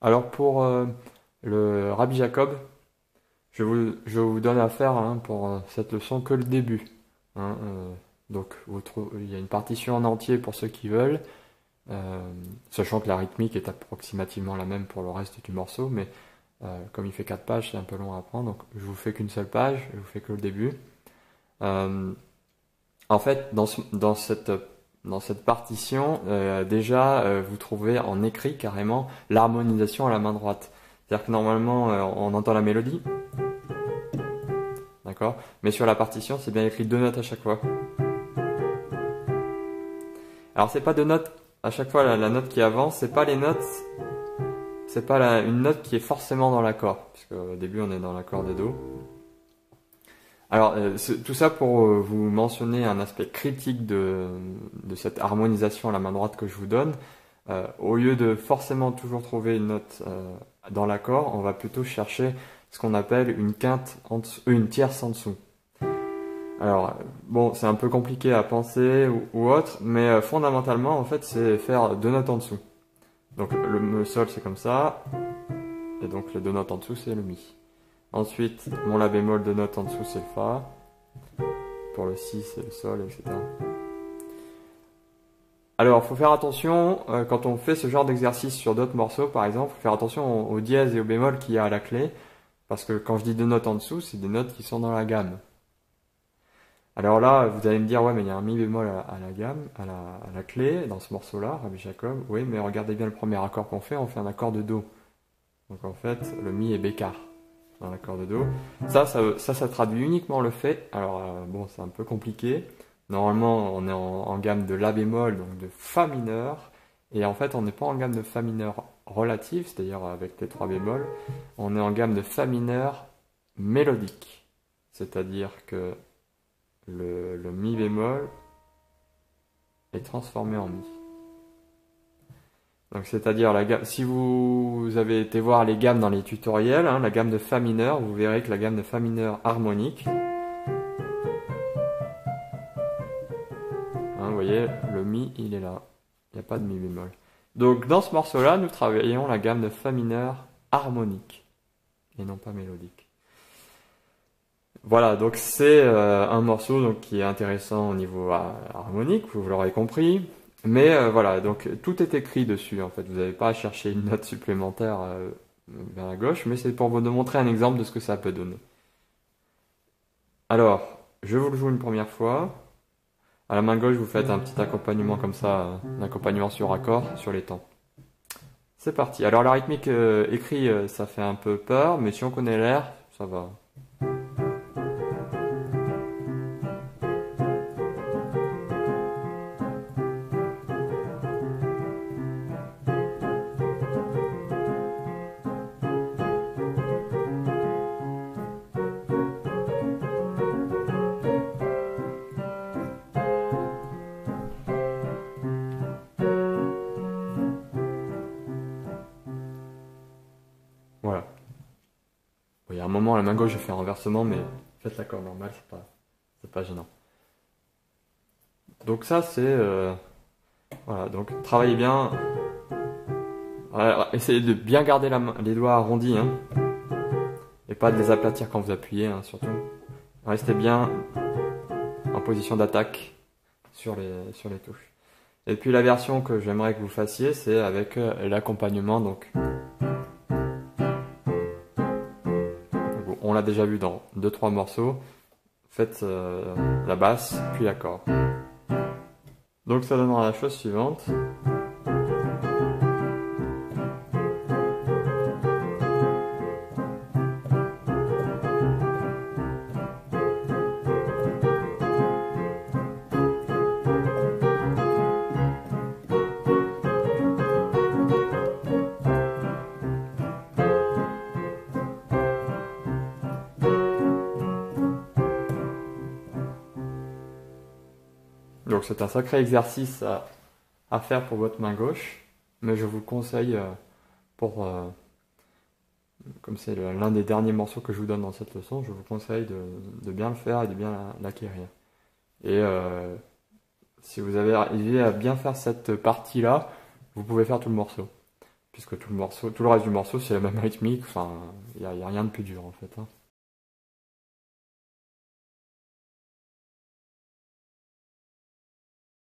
Alors pour euh, le Rabbi Jacob, je vous, donne à faire hein, pour euh, cette leçon que le début. Hein, euh, donc il y a une partition en entier pour ceux qui veulent, sachant que la rythmique est approximativement la même pour le reste du morceau, mais comme il fait 4 pages, c'est un peu long à apprendre, donc je vous fais qu'une seule page, je vous fais que le début. En fait, dans, dans cette dans cette partition, euh, déjà, euh, vous trouvez en écrit carrément l'harmonisation à la main droite. C'est-à-dire que normalement, euh, on entend la mélodie. D'accord? Mais sur la partition, c'est bien écrit deux notes à chaque fois. Alors, c'est pas deux notes à chaque fois, la, note qui avance, c'est pas les notes. C'est pas une note qui est forcément dans l'accord. Puisque au début, on est dans l'accord de Do. Alors, euh, tout ça pour euh, vous mentionner un aspect critique de, cette harmonisation à la main droite que je vous donne. Euh, au lieu de forcément toujours trouver une note dans l'accord, on va plutôt chercher ce qu'on appelle une quinte en une tierce en dessous. Alors, bon, c'est un peu compliqué à penser ou, autre, mais fondamentalement, en fait, c'est faire deux notes en dessous. Donc, le sol, c'est comme ça, et donc les deux notes en dessous, c'est le mi. Ensuite, mon la bémol de note en dessous, c'est fa. Pour le si, c'est le sol, etc. Alors, faut faire attention euh, quand on fait ce genre d'exercice sur d'autres morceaux, par exemple, faut faire attention au, dièse et au bémol qu'il y a à la clé, parce que quand je dis deux notes en dessous, c'est des notes qui sont dans la gamme. Alors là, vous allez me dire, ouais, mais il y a un mi bémol à, la gamme, la, à clé, dans ce morceau-là, Rabbi Jacob. Oui, mais regardez bien le premier accord qu'on fait, on fait un accord de do. Donc en fait, le mi est bécard dans l'accord de do. Ça, ça, traduit uniquement le fait. Alors euh, bon, c'est un peu compliqué. Normalement, on est en, gamme de la bémol, donc de fa mineur. Et en fait, on n'est pas en gamme de fa mineur relative, c'est-à-dire avec les trois bémols. On est en gamme de fa mineur mélodique. C'est-à-dire que le mi bémol est transformé en mi. Donc c'est-à-dire. Si vous avez été voir les gammes dans les tutoriels, hein, la gamme de fa mineur, vous verrez que la gamme de fa mineur harmonique, hein, vous voyez, le mi il est là, il n'y a pas de mi bémol. Donc dans ce morceau-là, nous travaillons la gamme de fa mineur harmonique et non pas mélodique. Voilà, donc c'est euh, un morceau qui est intéressant au niveau euh, harmonique, vous l'aurez compris. Mais euh, voilà, donc tout est écrit dessus en fait. Vous n'avez pas à chercher une note supplémentaire euh, vers la gauche, mais c'est pour vous montrer un exemple de ce que ça peut donner. Alors, je vous le joue une première fois. À la main gauche, vous faites un petit accompagnement comme ça, un accompagnement sur accord, sur les temps. C'est parti. Alors la rythmique euh, écrit, euh, ça fait un peu peur, mais si on connaît l'air, ça va. Il y a un moment, la main gauche, je fais un renversement, mais faites l'accord normal, c'est pas, c'est pas gênant. Donc ça, c'est... euh, voilà, donc travaillez bien. Essayez de bien garder la main- les doigts arrondis, hein. Et pas de les aplatir quand vous appuyez, hein, surtout. Restez bien en position d'attaque sur les, sur les touches. Et puis la version que j'aimerais que vous fassiez, c'est avec euh, l'accompagnement, donc... on l'a déjà vu dans 2-3 morceaux. Faites euh, la basse, puis l'accord. Donc ça donnera la chose suivante. Donc c'est un sacré exercice à, faire pour votre main gauche, mais je vous conseille euh, pour, euh, comme c'est l'un des derniers morceaux que je vous donne dans cette leçon, je vous conseille de, bien le faire et de bien la- l'acquérir. Et euh, si vous avez arrivé à bien faire cette partie-là, vous pouvez faire tout le morceau. puisque tout le morceau, tout le reste du morceau, c'est la même rythmique. Enfin, il n'y a rien de plus dur en fait. hein.